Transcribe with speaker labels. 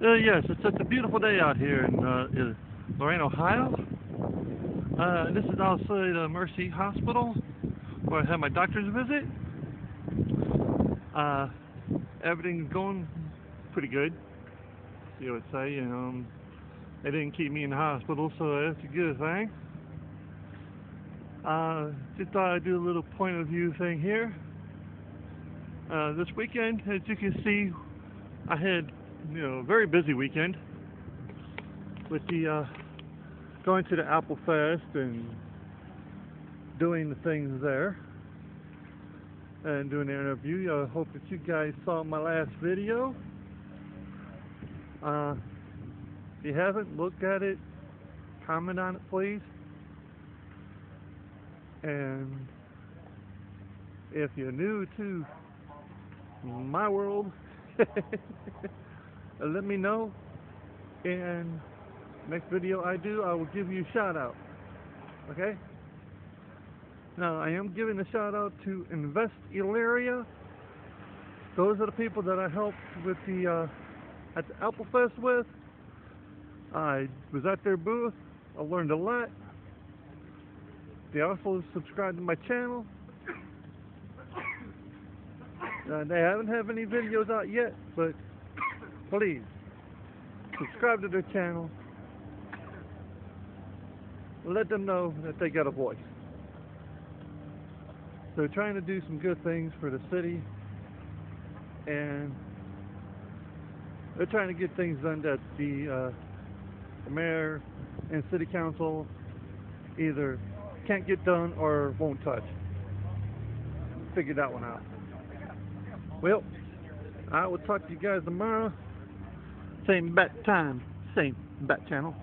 Speaker 1: Uh, yes, it's such a beautiful day out here in, uh, in Lorain, Ohio. Uh, this is also the Mercy Hospital where I had my doctor's visit. Uh, everything's going pretty good. You would say, um, they didn't keep me in the hospital, so that's a good thing. Uh, just thought I'd do a little point of view thing here. Uh, this weekend, as you can see, I had you know, very busy weekend with the uh, going to the Apple Fest and doing the things there and doing the interview. I hope that you guys saw my last video. Uh, if you haven't looked at it, comment on it please. And if you're new to my world, Let me know. And next video I do I will give you a shout out. Okay? Now I am giving a shout out to Invest Elyria those are the people that I helped with the uh, at the Apple Fest with. I was at their booth. I learned a lot. They also subscribed to my channel. Uh, they haven't have any videos out yet but please subscribe to their channel. Let them know that they got a voice. They're trying to do some good things for the city and they're trying to get things done that the, uh, the mayor and city council either can't get done or won't touch. Figure that one out. Well, I will talk to you guys tomorrow. Same bat time, same bat channel.